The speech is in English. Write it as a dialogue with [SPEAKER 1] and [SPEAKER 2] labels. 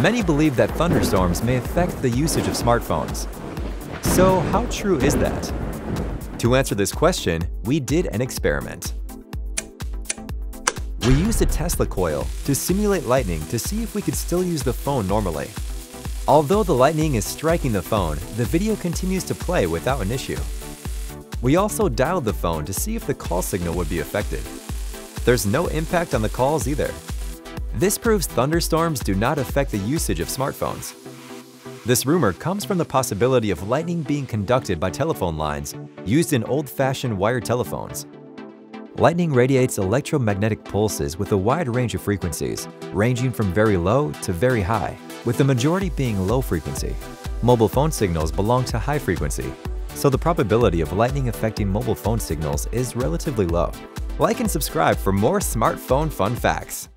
[SPEAKER 1] Many believe that thunderstorms may affect the usage of smartphones. So how true is that? To answer this question, we did an experiment. We used a Tesla coil to simulate lightning to see if we could still use the phone normally. Although the lightning is striking the phone, the video continues to play without an issue. We also dialed the phone to see if the call signal would be affected. There's no impact on the calls either. This proves thunderstorms do not affect the usage of smartphones. This rumor comes from the possibility of lightning being conducted by telephone lines used in old-fashioned wired telephones. Lightning radiates electromagnetic pulses with a wide range of frequencies, ranging from very low to very high, with the majority being low frequency. Mobile phone signals belong to high frequency, so the probability of lightning affecting mobile phone signals is relatively low. Like and subscribe for more smartphone fun facts.